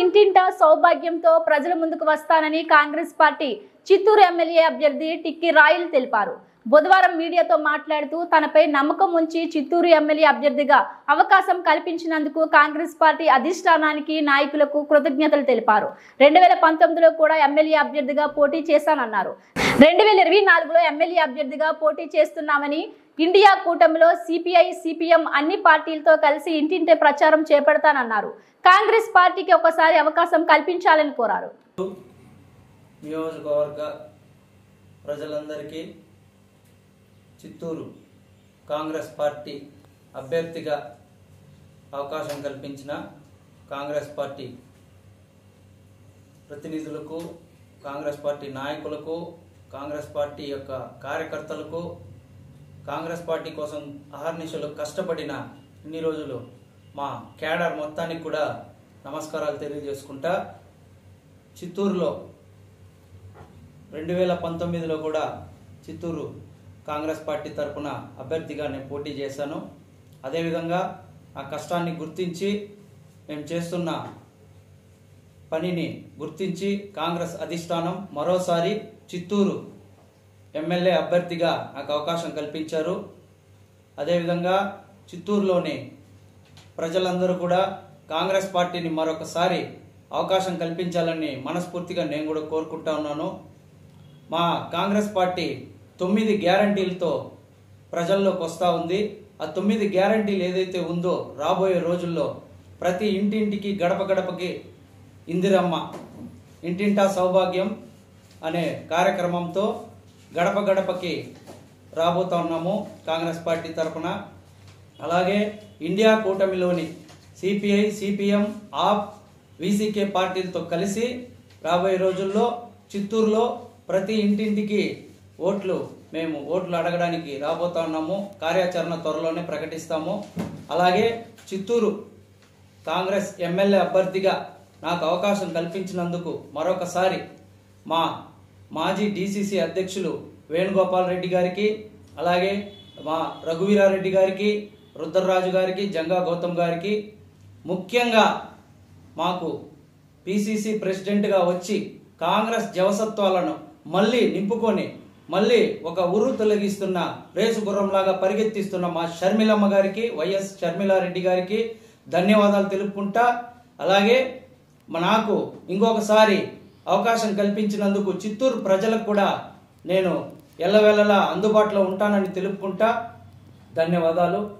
ఇంటింటా సౌభాగ్యంతో ప్రజల ముందుకు వస్తానని కాంగ్రెస్ పార్టీ చిత్తూరు ఎమ్మెల్యే అభ్యర్థి టిక్కి రాయల్ తెలిపారు. బుధవారం మీడియాతో మాట్లాడుతూ తనపై నమ్మకం ఉంచి చిత్తూరు ఎమ్మెల్యే అభ్యర్థిగా అవకాశం కల్పించినందుకు కాంగ్రెస్ పార్టీ అధిష్టానానికి నాయకులకు కృతజ్ఞతలు తెలిపారు. రెండు వేల పంతొమ్మిదిలో కూడా ఎమ్మెల్యే అభ్యర్థిగా పోటీ చేశానన్నారు. రెండు వేల ఇరవై నాలుగులో ఎమ్మెల్యే అభ్యర్థిగా పోటీ చేస్తున్నామని ఇండియా కూటమిలో సిపిఐ సిపిఎం అన్ని పార్టీలతో కలిసి ఇంటింటే ప్రచారం చేపడతానన్నారు. కాంగ్రెస్ పార్టీకి ఒకసారి అవకాశం కల్పించాలని కోరారు. నియోజకవర్గ ప్రజలందరికీ చిత్తూరు కాంగ్రెస్ పార్టీ అభ్యర్థిగా అవకాశం కల్పించిన కాంగ్రెస్ పార్టీ ప్రతినిధులకు కాంగ్రెస్ పార్టీ నాయకులకు కాంగ్రెస్ పార్టీ యొక్క కార్యకర్తలకు కాంగ్రెస్ పార్టీ కోసం అహర్నిశలు కష్టపడిన ఇన్ని రోజులు మా క్యాడర్ మొత్తానికి కూడా నమస్కారాలు తెలియజేసుకుంటా. చిత్తూరులో రెండు వేల పంతొమ్మిదిలో కూడా చిత్తూరు కాంగ్రెస్ పార్టీ తరపున అభ్యర్థిగా నేను పోటీ చేశాను. అదేవిధంగా ఆ కష్టాన్ని గుర్తించి మేము చేస్తున్న పనిని గుర్తించి కాంగ్రెస్ అధిష్టానం మరోసారి చిత్తూరు ఎమ్మెల్యే అభ్యర్థిగా నాకు అవకాశం కల్పించారు. అదేవిధంగా చిత్తూరులోని ప్రజలందరూ కూడా కాంగ్రెస్ పార్టీని మరొకసారి అవకాశం కల్పించాలని మనస్ఫూర్తిగా నేను కూడా కోరుకుంటా ఉన్నాను. మా కాంగ్రెస్ పార్టీ తొమ్మిది గ్యారంటీలతో ప్రజల్లోకి వస్తూ ఉంది. ఆ తొమ్మిది గ్యారంటీలు ఏదైతే ఉందో రాబోయే రోజుల్లో ప్రతి ఇంటింటికి గడప గడపకి ఇందిరమ్మ ఇంటింటా సౌభాగ్యం అనే కార్యక్రమంతో గడప గడపకి రాబోతా ఉన్నాము కాంగ్రెస్ పార్టీ తరఫున. అలాగే ఇండియా కూటమిలోని సిపిఐ సిపిఎం ఆప్ వీసీకే పార్టీలతో కలిసి రాబోయే రోజుల్లో చిత్తూరులో ప్రతి ఇంటింటికి ఓట్లు మేము ఓట్లు అడగడానికి రాబోతా ఉన్నాము. కార్యాచరణ త్వరలోనే ప్రకటిస్తాము. అలాగే చిత్తూరు కాంగ్రెస్ ఎమ్మెల్యే అభ్యర్థిగా నాకు అవకాశం కల్పించినందుకు మరొకసారి మా మాజీ డీసీసీ అధ్యక్షులు వేణుగోపాల్ రెడ్డి గారికి అలాగే మా రఘువీరారెడ్డి గారికి రుద్రరాజు గారికి జంగా గౌతమ్ గారికి ముఖ్యంగా మాకు పిసిసి ప్రెసిడెంట్గా వచ్చి కాంగ్రెస్ జవసత్వాలను మళ్ళీ నింపుకొని మళ్ళీ ఒక ఉరు తొలగిస్తున్న రేసు గుర్రంలాగా పరిగెత్తిస్తున్న మా షర్మిలమ్మ గారికి వైఎస్ షర్మిలారెడ్డి గారికి ధన్యవాదాలు తెలుపుకుంటా అలాగే నాకు ఇంకొకసారి అవకాశం కల్పించినందుకు చిత్తూరు ప్రజలకు కూడా నేను ఎల్లవేళలా అందుబాటులో ఉంటానని తెలుపుకుంటా. ధన్యవాదాలు.